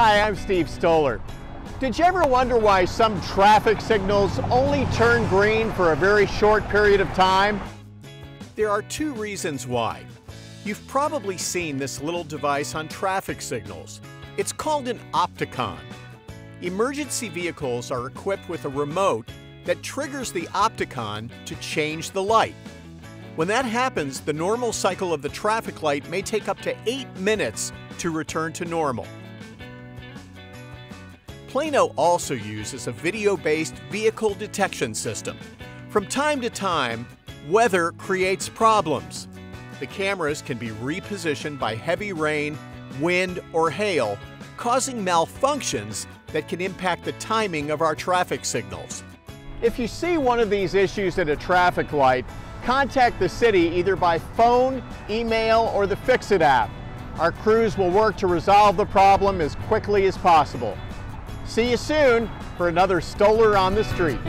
Hi, I'm Steve Stoler. Did you ever wonder why some traffic signals only turn green for a very short period of time? There are two reasons why. You've probably seen this little device on traffic signals. It's called an Opticom. Emergency vehicles are equipped with a remote that triggers the Opticom to change the light. When that happens, the normal cycle of the traffic light may take up to 8 minutes to return to normal. Plano also uses a video-based vehicle detection system. From time to time, weather creates problems. The cameras can be repositioned by heavy rain, wind, or hail, causing malfunctions that can impact the timing of our traffic signals. If you see one of these issues at a traffic light, contact the city either by phone, email, or the Fix It app. Our crews will work to resolve the problem as quickly as possible. See you soon for another Stoler on the Street.